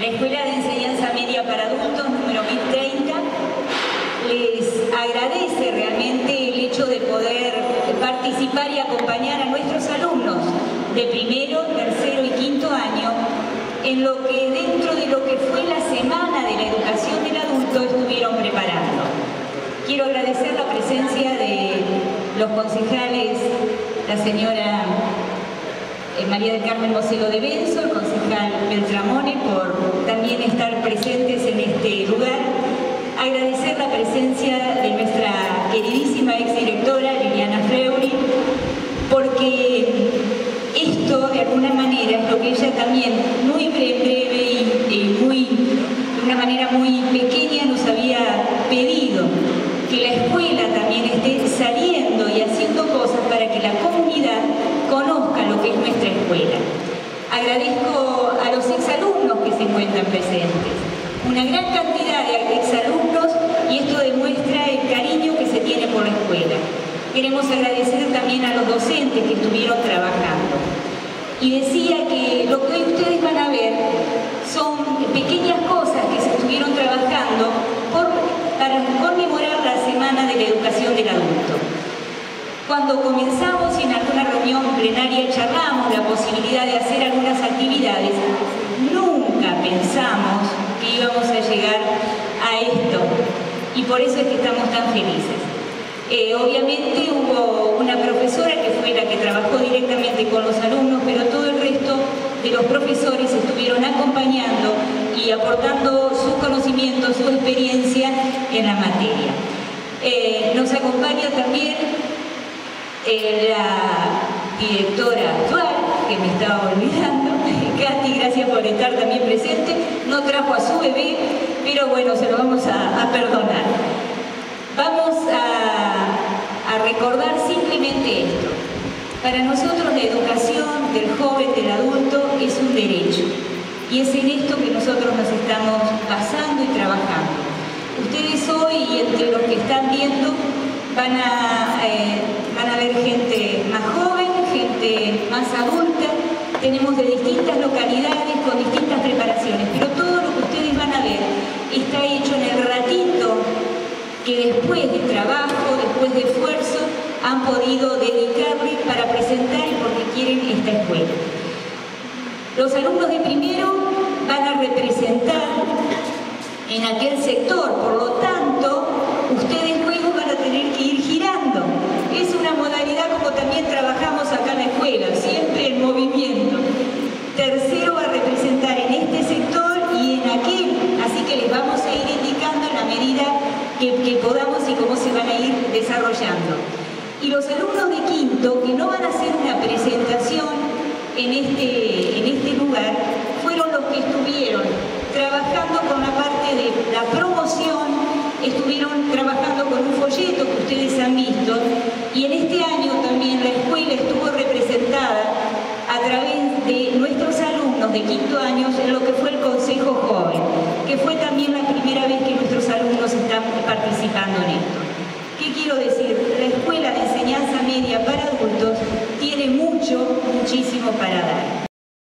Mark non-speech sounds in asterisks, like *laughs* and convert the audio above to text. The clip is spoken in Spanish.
la Escuela de Enseñanza Media para Adultos número 1030 les agradece realmente el hecho de poder participar y acompañar a nuestros alumnos de primero, tercero y quinto año en lo que dentro de lo que fue la Semana de la Educación del Adulto estuvieron preparando. Quiero agradecer la presencia de los concejales, la señora eh, María del Carmen Mocelo de Benzo, el concejal Beltramone, por también estar presentes en este lugar. Agradecer la presencia de nuestra queridísima exdirectora Liliana Freuri, porque esto de alguna manera es lo que ella también muy breve, y, muy, de una manera muy pequeña nos había pedido, que la escuela también esté saliendo y haciendo cosas para que la comunidad conozca lo que es nuestra escuela. Agradezco a los exalumnos que se encuentran presentes, una gran cantidad de exalumnos y esto demuestra el cariño que se tiene por la escuela. Queremos agradecer también a los docentes que estuvieron trabajando. Y decía que lo que hoy ustedes van a ver son pequeñas cosas que se estuvieron trabajando para conmemorar la Semana de la Educación del Adulto. Cuando comenzamos en alguna reunión plenaria charlamos la posibilidad de hacer algunas actividades, nunca pensamos que íbamos a llegar a esto. Y por eso es que estamos tan felices. Eh, obviamente hubo una profesora que fue la que trabajó directamente con los alumnos, pero todo el resto de los profesores estuvieron acompañando y aportando sus conocimientos, su experiencia en la materia. Eh, nos acompaña la directora actual, que me estaba olvidando, *laughs* Katy, gracias por estar también presente, no trajo a su bebé, pero bueno, se lo vamos a, perdonar. Vamos a, a recordar simplemente esto. Para nosotros la educación del joven, del adulto, es un derecho. Y es en esto que nosotros nos estamos basando y trabajando. Ustedes hoy, y entre los que están viendo, van a, eh, van a ver gente más joven, gente más adulta, tenemos de distintas localidades con distintas preparaciones, pero todo lo que ustedes van a ver está hecho en el ratito que después de trabajo, después de esfuerzo, han podido dedicarle para presentar porque quieren esta escuela. Los alumnos de primero van a representar en aquel sector, por lo tanto, ustedes a tener que ir girando. Es una modalidad como también trabajamos acá en la escuela, siempre en movimiento. Tercero va a representar en este sector y en aquel, así que les vamos a ir indicando en la medida que, podamos y cómo se van a ir desarrollando. Y los alumnos de quinto, que no van a hacer una presentación en este, en este lugar, fueron los que estuvieron trabajando con la parte de la promoción estuvieron trabajando con un folleto que y en este año también la escuela estuvo representada a través de nuestros alumnos de quinto año en lo que fue el Consejo Joven, que fue también la primera vez que nuestros alumnos están participando en esto. ¿Qué quiero decir?